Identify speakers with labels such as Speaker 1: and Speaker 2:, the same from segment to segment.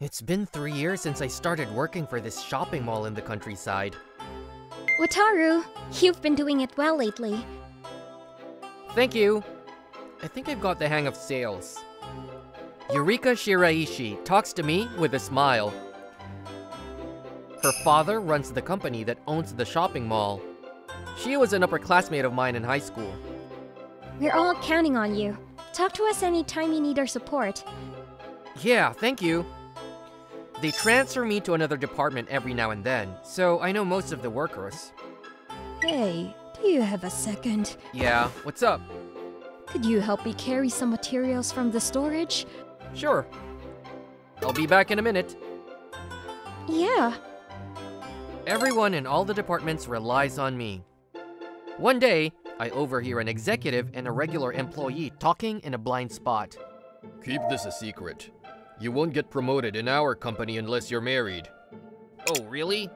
Speaker 1: It's been three years since I started working for this shopping mall in the countryside.
Speaker 2: Wataru, you've been doing it well lately.
Speaker 1: Thank you. I think I've got the hang of sales. Yukari Shiraishi talks to me with a smile. Her father runs the company that owns the shopping mall. She was an upperclassmate of mine in high school.
Speaker 2: We're all counting on you. Talk to us anytime you need our support.
Speaker 1: Yeah, thank you. They transfer me to another department every now and then, so I know most of the workers.
Speaker 2: Hey, do you have a second?
Speaker 1: Yeah, what's up?
Speaker 2: Could you help me carry some materials from the storage?
Speaker 1: Sure. I'll be back in a minute.
Speaker 2: Yeah.
Speaker 1: Everyone in all the departments relies on me. One day, I overhear an executive and a regular employee talking in a blind spot.
Speaker 3: Keep this a secret. You won't get promoted in our company unless you're married.
Speaker 1: Oh, really?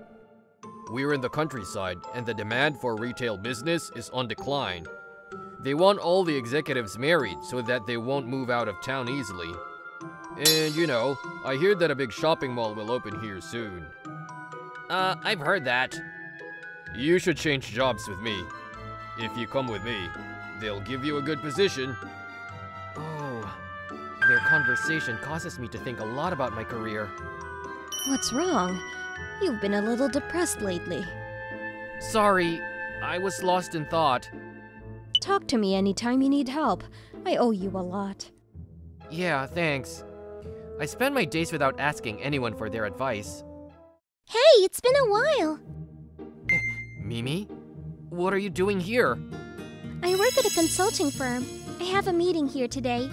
Speaker 3: We're in the countryside, and the demand for retail business is on decline. They want all the executives married so that they won't move out of town easily. And you know, I hear that a big shopping mall will open here soon.
Speaker 1: Uh, I've heard that.
Speaker 3: You should change jobs with me. If you come with me, they'll give you a good position.
Speaker 1: Their conversation causes me to think a lot about my career.
Speaker 2: What's wrong? You've been a little depressed lately.
Speaker 1: Sorry, I was lost in thought.
Speaker 2: Talk to me anytime you need help. I owe you a lot.
Speaker 1: Yeah, thanks. I spend my days without asking anyone for their advice.
Speaker 2: Hey, it's been a while.
Speaker 1: Mimi? What are you doing here?
Speaker 2: I work at a consulting firm. I have a meeting here today.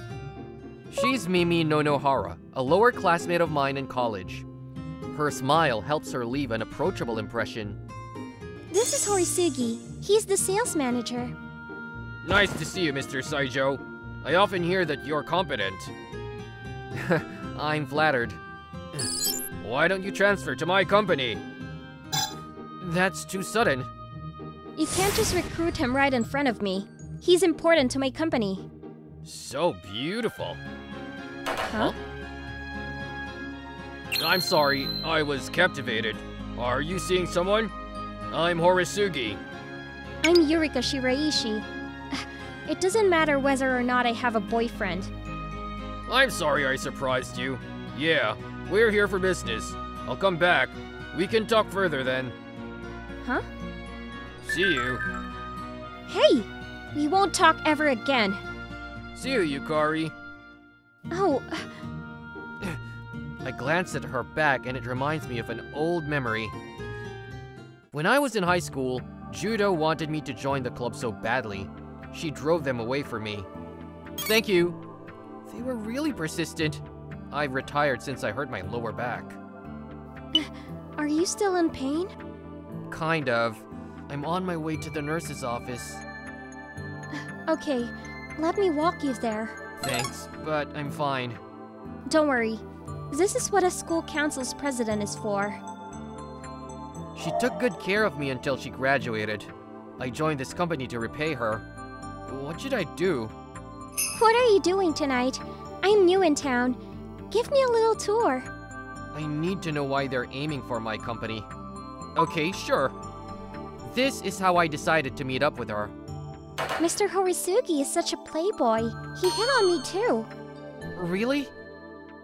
Speaker 1: She's Mimi Nonohara, a lower classmate of mine in college. Her smile helps her leave an approachable impression.
Speaker 2: This is Horisugi. He's the sales manager.
Speaker 3: Nice to see you, Mr. Saijo. I often hear that you're competent.
Speaker 1: I'm flattered.
Speaker 3: Why don't you transfer to my company?
Speaker 1: That's too sudden.
Speaker 2: You can't just recruit him right in front of me. He's important to my company.
Speaker 3: So beautiful.
Speaker 2: Huh?
Speaker 3: I'm sorry, I was captivated. Are you seeing someone? I'm Horisugi.
Speaker 2: I'm Yukari Shiraishi. It doesn't matter whether or not I have a boyfriend.
Speaker 3: I'm sorry I surprised you. Yeah, we're here for business. I'll come back. We can talk further then.
Speaker 2: Huh?
Speaker 3: See you.
Speaker 2: Hey! We won't talk ever again.
Speaker 3: See you, Yukari.
Speaker 2: Oh,
Speaker 1: I glance at her back and it reminds me of an old memory. When I was in high school, Judo wanted me to join the club so badly. She drove them away from me. Thank you. They were really persistent. I've retired since I hurt my lower back.
Speaker 2: are you still in pain?
Speaker 1: Kind of. I'm on my way to the nurse's office.
Speaker 2: Okay, let me walk you there.
Speaker 1: Thanks, but I'm fine.
Speaker 2: Don't worry. This is what a school council's president is for.
Speaker 1: She took good care of me until she graduated. I joined this company to repay her. What should I do?
Speaker 2: What are you doing tonight? I'm new in town. Give me a little tour.
Speaker 1: I need to know why they're aiming for my company. Okay, sure. This is how I decided to meet up with her.
Speaker 2: Mr. Horisugi is such a playboy. He hit on me too.
Speaker 1: Really?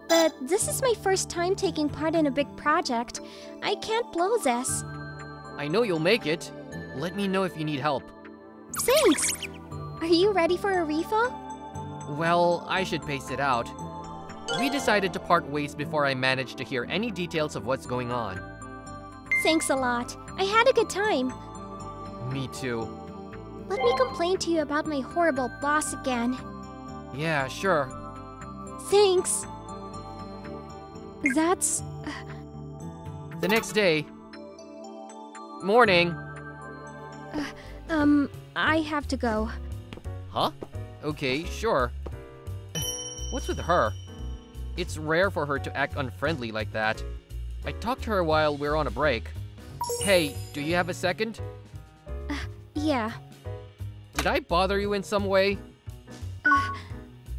Speaker 2: But this is my first time taking part in a big project. I can't blow this.
Speaker 1: I know you'll make it. Let me know if you need help.
Speaker 2: Thanks! Are you ready for a refill?
Speaker 1: Well, I should pace it out. We decided to part ways before I managed to hear any details of what's going on.
Speaker 2: Thanks a lot. I had a good time.
Speaker 1: Me too.
Speaker 2: Let me complain to you about my horrible boss again.
Speaker 1: Yeah, sure.
Speaker 2: Thanks. That's.
Speaker 1: The next day. Morning.
Speaker 2: Um, I have to go.
Speaker 1: Huh? Okay, sure. What's with her? It's rare for her to act unfriendly like that. I talked to her while we're on a break. Hey, do you have a second?
Speaker 2: Yeah.
Speaker 1: Did I bother you in some way?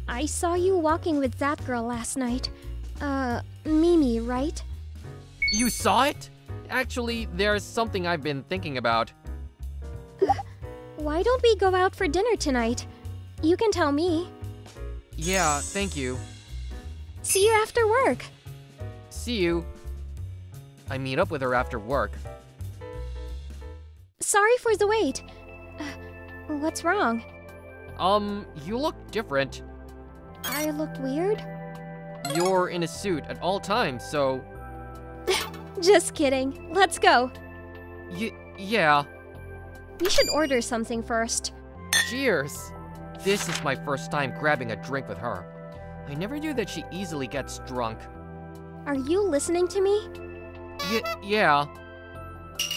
Speaker 2: I saw you walking with that girl last night. Uh, Mimi, right?
Speaker 1: You saw it? Actually, there's something I've been thinking about.
Speaker 2: Why don't we go out for dinner tonight? You can tell me.
Speaker 1: Yeah, thank you.
Speaker 2: See you after work.
Speaker 1: See you. I meet up with her after work.
Speaker 2: Sorry for the wait. What's wrong?
Speaker 1: Um, you look different.
Speaker 2: I look weird?
Speaker 1: You're in a suit at all times, so.
Speaker 2: Just kidding. Let's go.
Speaker 1: Y- yeah.
Speaker 2: We should order something first.
Speaker 1: Cheers! This is my first time grabbing a drink with her. I never knew that she easily gets drunk.
Speaker 2: Are you listening to me?
Speaker 1: Y- yeah.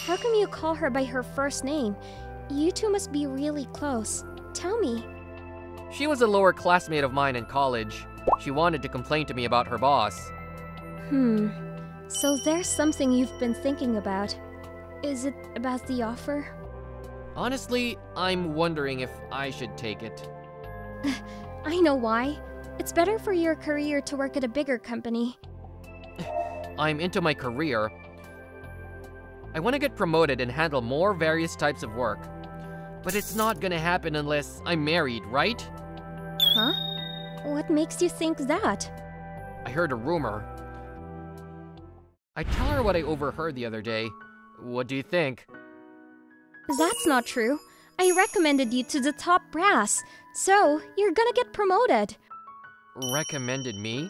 Speaker 2: How come you call her by her first name? You two must be really close. Tell me.
Speaker 1: She was a lower classmate of mine in college. She wanted to complain to me about her boss.
Speaker 2: Hmm. So there's something you've been thinking about. Is it about the offer?
Speaker 1: Honestly, I'm wondering if I should take it.
Speaker 2: I know why. It's better for your career to work at a bigger company.
Speaker 1: I'm into my career. I want to get promoted and handle more various types of work. But it's not gonna happen unless I'm married, right?
Speaker 2: Huh? What makes you think that?
Speaker 1: I heard a rumor. I tell her what I overheard the other day. What do you think?
Speaker 2: That's not true. I recommended you to the top brass, so you're gonna get promoted.
Speaker 1: Recommended me?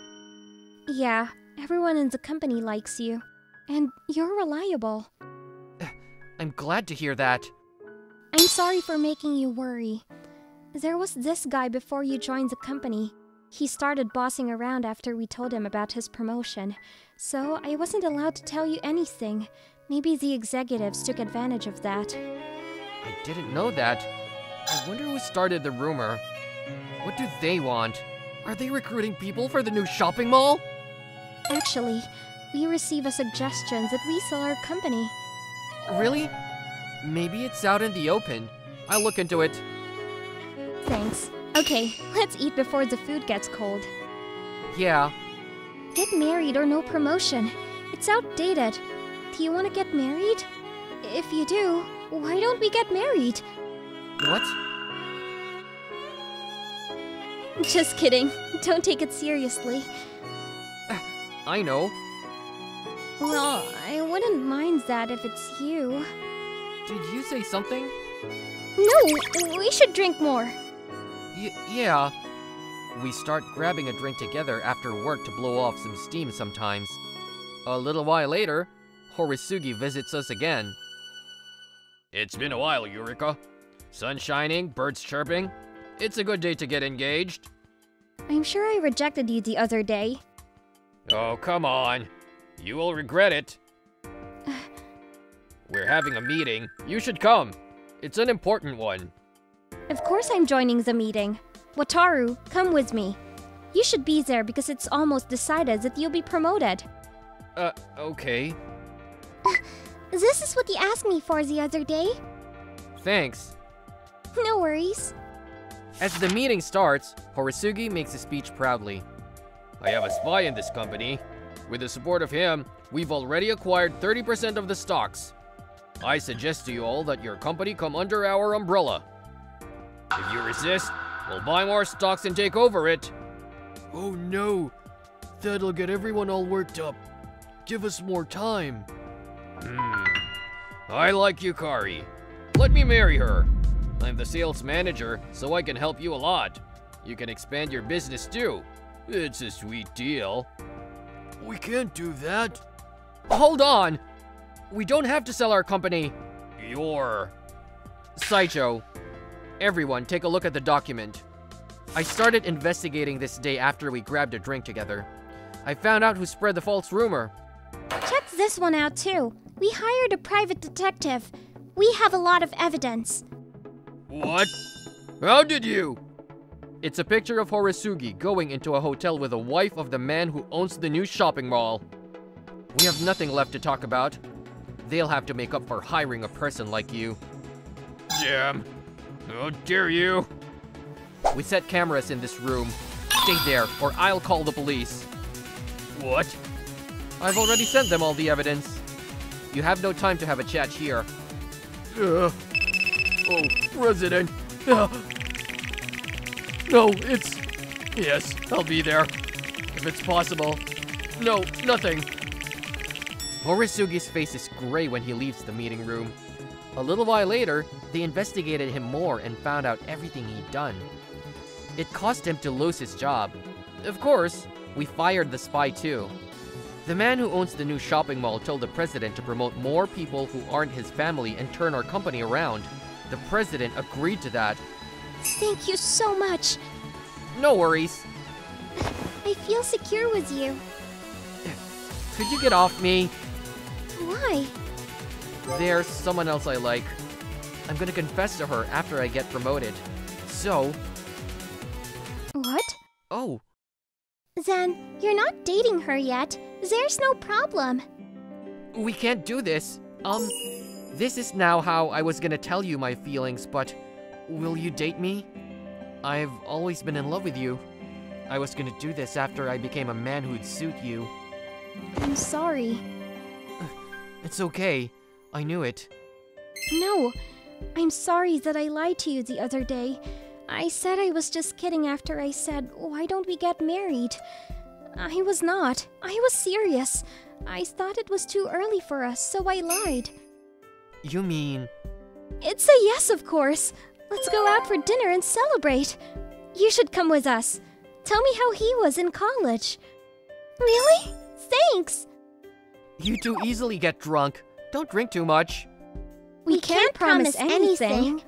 Speaker 2: Yeah, everyone in the company likes you. And you're reliable.
Speaker 1: I'm glad to hear that.
Speaker 2: I'm sorry for making you worry. There was this guy before you joined the company. He started bossing around after we told him about his promotion, so I wasn't allowed to tell you anything. Maybe the executives took advantage of that.
Speaker 1: I didn't know that. I wonder who started the rumor. What do they want? Are they recruiting people for the new shopping mall?
Speaker 2: Actually, we receive a suggestion that we sell our company.
Speaker 1: Really? Maybe it's out in the open. I'll look into it.
Speaker 2: Thanks. Okay, let's eat before the food gets cold.
Speaker 1: Yeah,
Speaker 2: Get married or no promotion. It's outdated. Do you want to get married? If you do, why don't we get married?
Speaker 1: what?
Speaker 2: Just kidding. Don't take it seriously.
Speaker 1: I know.
Speaker 2: Well, I wouldn't mind that if it's you.
Speaker 1: Did you say something?
Speaker 2: No, we should drink more.
Speaker 1: Y- yeah. We start grabbing a drink together after work to blow off some steam sometimes. A little while later, Horisugi visits us again. It's been a while, Yukari. Sun shining, birds chirping. It's a good day to get engaged.
Speaker 2: I'm sure I rejected you the other day.
Speaker 1: Oh, come on. You will regret it. We're having a meeting. You should come. It's an important one.
Speaker 2: Of course I'm joining the meeting. Wataru, come with me. You should be there because it's almost decided that you'll be promoted.
Speaker 1: Uh, okay.
Speaker 2: This is what you asked me for the other day.
Speaker 1: Thanks.
Speaker 2: No worries.
Speaker 1: As the meeting starts, Horisugi makes a speech proudly. I have a spy in this company. With the support of him, we've already acquired 30% of the stocks. I suggest to you all that your company come under our umbrella. If you resist, we'll buy more stocks and take over it. Oh no, that'll get everyone all worked up. Give us more time. Hmm. I like Yukari. Let me marry her. I'm the sales manager, so I can help you a lot. You can expand your business too. It's a sweet deal. We can't do that. Hold on! We don't have to sell our company. Your. Saicho. Everyone, take a look at the document. I started investigating this day after we grabbed a drink together. I found out who spread the false rumor.
Speaker 2: Check this one out too. We hired a private detective. We have a lot of evidence.
Speaker 1: What? How did you? It's a picture of Horisugi going into a hotel with a wife of the man who owns the new shopping mall. We have nothing left to talk about. They'll have to make up for hiring a person like you. Jam. How dare you? We set cameras in this room. Stay there, or I'll call the police.
Speaker 3: What?
Speaker 1: I've already sent them all the evidence. You have no time to have a chat here.
Speaker 3: Uh, oh, President. Uh, no, it's... Yes, I'll be there. If it's possible. No, nothing.
Speaker 1: Horisugi's face is gray when he leaves the meeting room. A little while later, they investigated him more and found out everything he'd done. It cost him to lose his job. Of course, we fired the spy too. The man who owns the new shopping mall told the president to promote more people who aren't his family and turn our company around. The president agreed to that.
Speaker 2: Thank you so much.
Speaker 1: No worries.
Speaker 2: I feel secure with you.
Speaker 1: Could you get off me?
Speaker 2: Why?
Speaker 1: There's someone else I like. I'm gonna confess to her after I get promoted. So,
Speaker 2: What?
Speaker 1: oh,
Speaker 2: Then, you're not dating her yet. There's no problem.
Speaker 1: we can't do this. Um, this is now how I was gonna tell you my feelings, but will you date me? I've always been in love with you. I was gonna do this after I became a man who'd suit you.
Speaker 2: I'm sorry.
Speaker 1: It's okay. I knew it.
Speaker 2: No, I'm sorry that I lied to you the other day. I said I was just kidding after I said, Why don't we get married? I was not. I was serious. I thought it was too early for us, so I lied.
Speaker 1: You mean
Speaker 2: It's a yes, of course. Let's go out for dinner and celebrate. You should come with us. Tell me how he was in college. Really? Thanks.
Speaker 1: you too easily get drunk? Don't drink too much.
Speaker 2: We, can't, promise anything.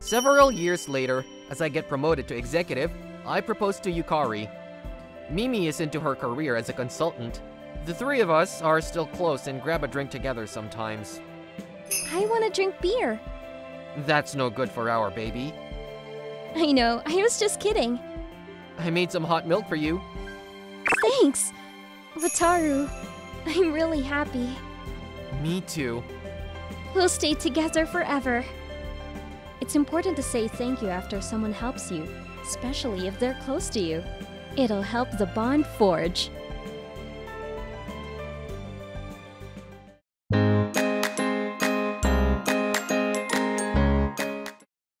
Speaker 1: Several years later, as I get promoted to executive, I propose to Yukari. Mimi is into her career as a consultant. The three of us are still close and grab a drink together sometimes.
Speaker 2: I want to drink beer.
Speaker 1: That's no good for our baby.
Speaker 2: I know, I was just kidding.
Speaker 1: I made some hot milk for you.
Speaker 2: Thanks. Wataru, I'm really happy.
Speaker 1: Me too.
Speaker 2: We'll stay together forever. It's important to say thank you after someone helps you, especially if they're close to you. It'll help the bond forge.